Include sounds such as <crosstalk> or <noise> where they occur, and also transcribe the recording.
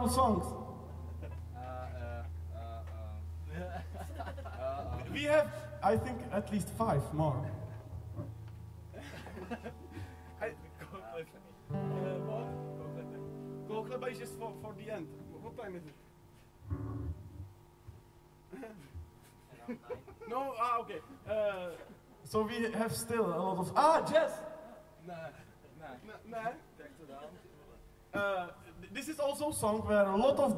couple songs. Uh, uh, uh. We have, I think, at least five more. <laughs> I, uh, what? Kooklebees for, for the end. What time is it? no, ah, okay. Uh, so we have still a lot of. Ah, jazz! Nee, nee. N- nee. Kijk er dan. Uh, is also a song where a lot of